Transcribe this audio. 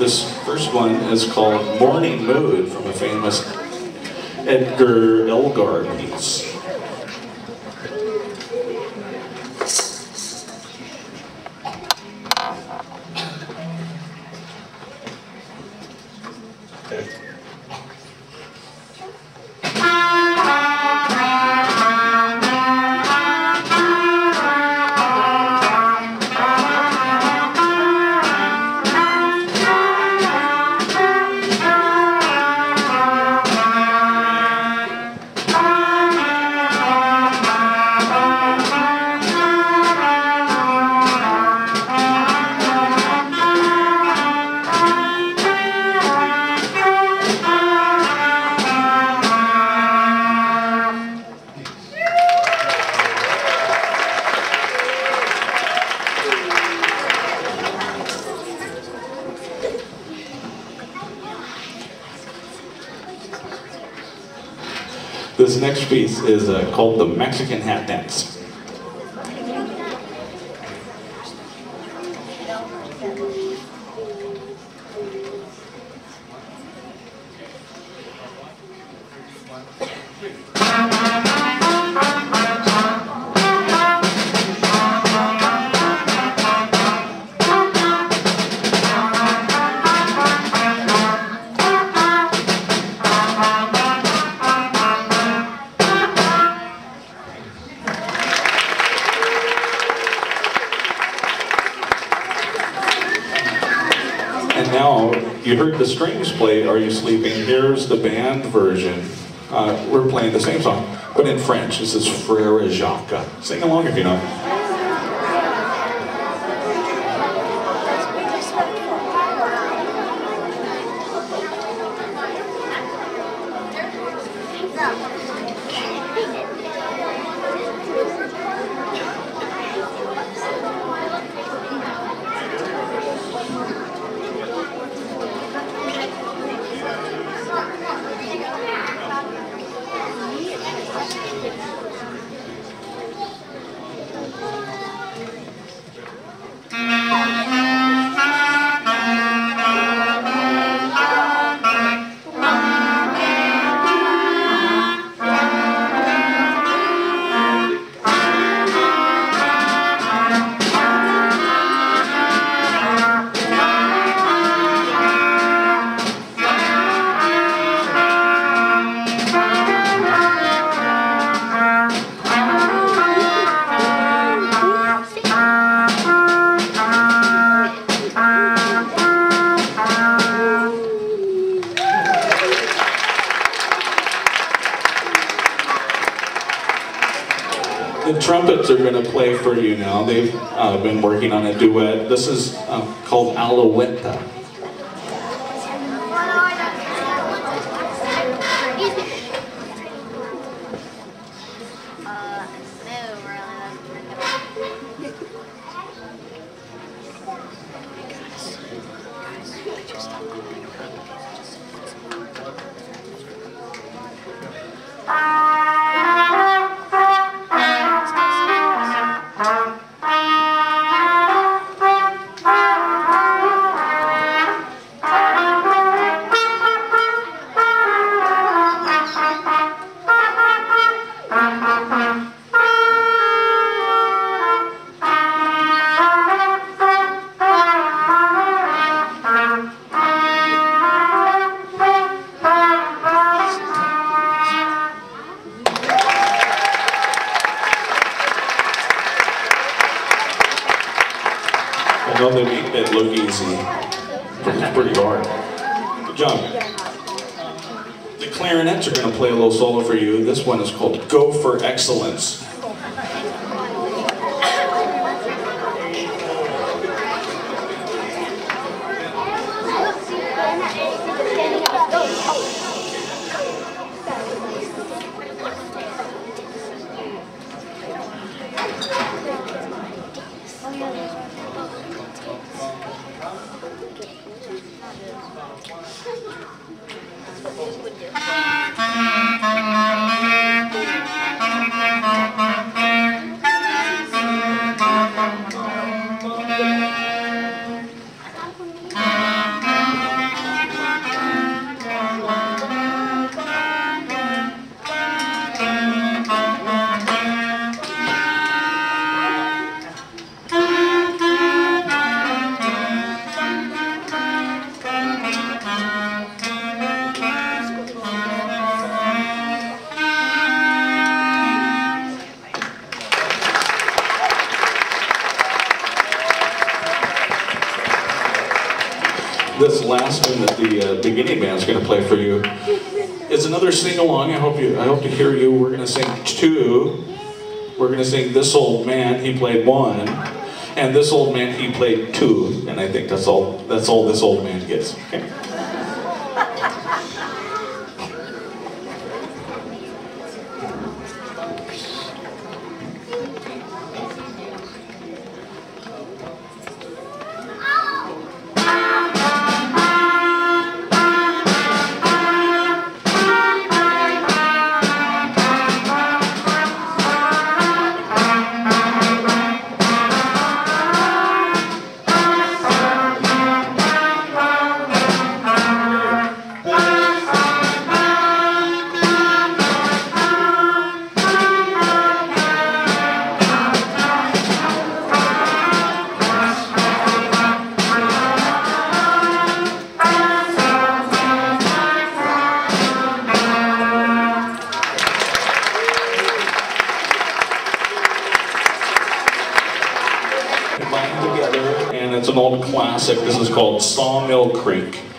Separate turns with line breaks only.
This first one is called Morning Mood from a famous Edgar Elgar piece. This next piece is uh, called the Mexican Hat Dance. And you heard the strings play, Are You Sleeping? Here's the band version. Uh, we're playing the same song, but in French. This is Frère Jacques. Sing along if you know. The trumpets are going to play for you now. They've uh, been working on a duet. This is uh, called Alouetta.
Really.
Know they make it look easy, it's pretty hard. Job. The clarinets are going to play a little solo for you. This one is called Go for Excellence. This last one that the uh, beginning band's going to play for you is another sing-along. I hope you. I hope to hear you. We're going to sing two. We're going to sing "This Old Man." He played one, and "This Old Man." He played two. And I think that's all. That's all this old man gets. Okay. Classic. This is called Sawmill Creek.